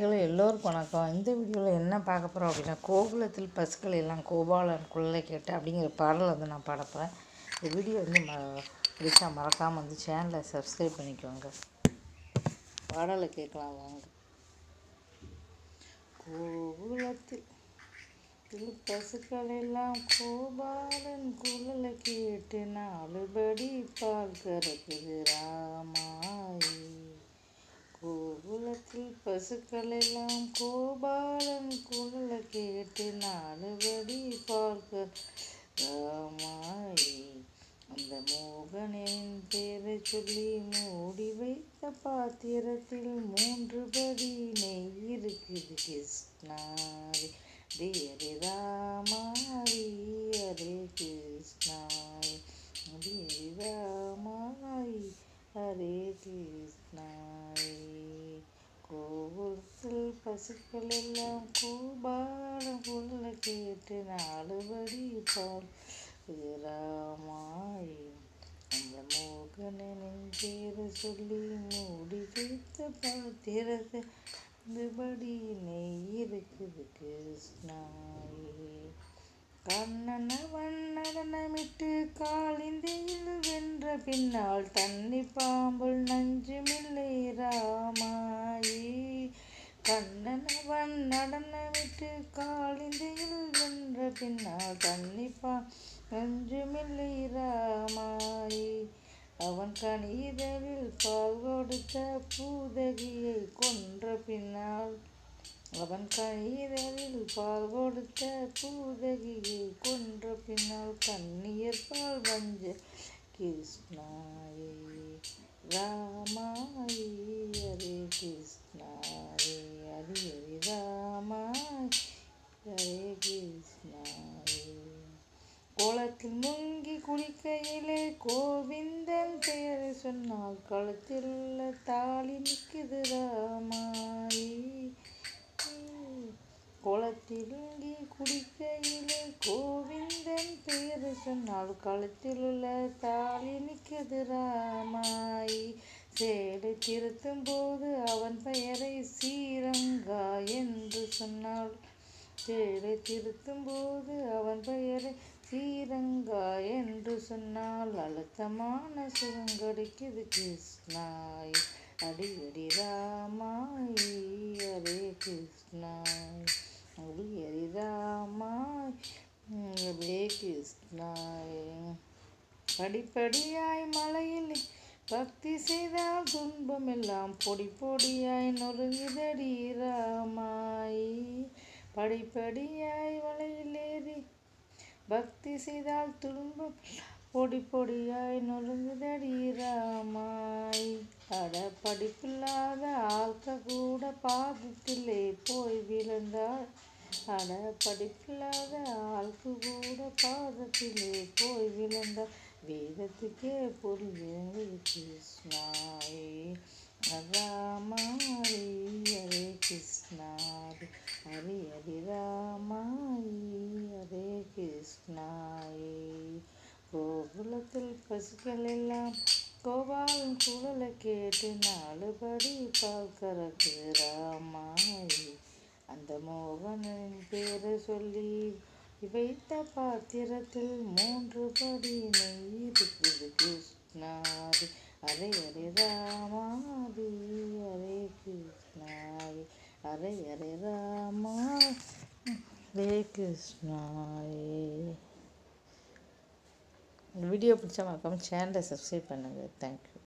Hello எல்லோருக்கும் வணக்கம். இந்த வீடியோவில் என்ன பார்க்க போகிறோம் அப்படின்னா கோகுலத்தில் பசுக்கள் எல்லாம் கோபாலன் குள்ளை கேட்டு அப்படிங்கிற பாடல் வந்து நான் பாட போகிறேன் இந்த வீடியோ வந்து ம பிடிச்சா மறக்காமல் வந்து சேனலை சப்ஸ்கிரைப் பண்ணிக்கோங்க. பாடலை கேட்கலாம் வாங்க. கோகுலத்தில் பசுக்கள் எல்லாம் கோபாலன் குழலை கேட்டு நாலுபடி பால் கறக்குது ராமாயி. கோகுலத்தில் பசுக்கள் எல்லாம் கோபாலன் குழல கேட்டு நாலுபடி பார்க்க ராமாயி அந்த மோகனின் பேரை சொல்லி மூடி வைத்த பாத்திரத்தில் மூன்று படி நெய் இருக்குது. கிருஷ்ணாரி தேரி ராமாரி ஹரே கிருஷ்ணாரி தேரி ராமா ஹரே கிருஷ்ணாரி கோகுலத்தில் பசுக்கள் எல்லாம் கூபாலம் குள்ள கேட்டு நாலுபடி பால் ராமாயி அந்த மோகனின் பேரை சொல்லி மூடி வைத்த பாத்திரத்தை அந்தபடி நெய் இருக்குது கிருஷ்ணாயே. கண்ணன வண்ணனமிட்டு காளிந்தையில் வென்ற பின்னால் தண்ணி பாம்புள் நஞ்சுமில்லை ராமாயி கண்ணனவன் நடனமிட்டு காலிந்தையில் வென்ற பின்னால் தண்ணி பா நஞ்சுமில்லை ராமாயி. அவன் கணிதலில் பால் கொடுத்த பூதகியை கொன்ற பின்னால் அவன் கணிதலில் பால் கொடுத்த பூதகியை கொன்ற பின்னால் கண்ணியர் பால் வஞ்ச கிருஷ்ணாயே ராமாயே. கோலத்தில் முங்கி குளிக்கையிலே கோவிந்தன் பெயர் சொன்னால் கழுத்தில் உள்ள தாலி நிற்குது ராமாயி. குளத்தில் முங்கி குளிக்கையிலே கோவிந்தன் பெயர் சொன்னால் கழுத்தில் உள்ள தாலி நிற்குது ராமாயி. சேலை திருத்தும் போது அவன் பெயரை சீரங்கா என்று சொன்னாள். சேலை திருத்தும் போது அவன் பெயரை ஸ்ரீரங்கா என்று சொன்னால் அழுத்தமான சுகம் கிருஷ்ணாய். அடியடி ராமாய் ஹரே கிருஷ்ணாய். அடியடி ராமாய் ஹரே கிருஷ்ணாய். படிப்படியாய் மலையில் பக்தி செய்தால் துன்பமெல்லாம் பொடி பொடியாய் நொறுங்குதடி ராமாய். படிப்படியாய் வலையிலேறி பக்தி செய்தால் துன்பம் பொடி பொடியாய் நொறுங்குதடி ராமாய். அட படிப்பில்லாத ஆள்க கூட பாதத்திலே போய் விழுந்தாள் அட படிப்பில்லாத ஆள்கு கூட பாதத்திலே போய் விழுந்தாள் வேதத்துக்கே பொருள் கிருஷ்ணாயே ராமாரி ஹரே கிருஷ்ணா ஹரி ஹரி ராமாயி ஹரே கிருஷ்ணாயே கோகுலத்தில் பசுக்கள் எல்லாம் கோபாலன் குழலை கேட்டு நாலுபடி பால் ராமாயே ராமாயி அந்த மோகனின் பேரை சொல்லி வைத்த பாத்திரத்தில் மூன்று படி நெய் இருக்குது. கிருஷ்ணாதி ஹரே ஹரே ராமாதி அரே கிருஷ்ணாதி அரை அரை ராமா ஹரே கிருஷ்ணாயே வீடியோ பிடிச்சா மறக்காமல் சேனலை சப்ஸ்கிரைப் பண்ணுங்கள் தேங்க்யூ